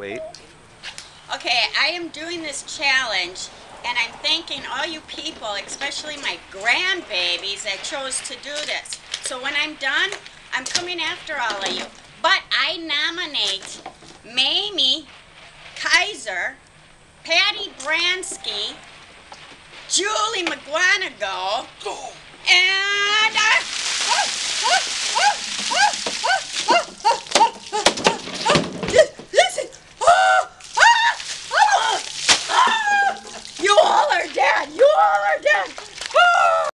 Wait. Okay, I am doing this challenge, and I'm thanking all you people, especially my grandbabies, that chose to do this. So when I'm done, I'm coming after all of you. But I nominate Mamie Kaiser, Patty Bransky, Julie McGuanago,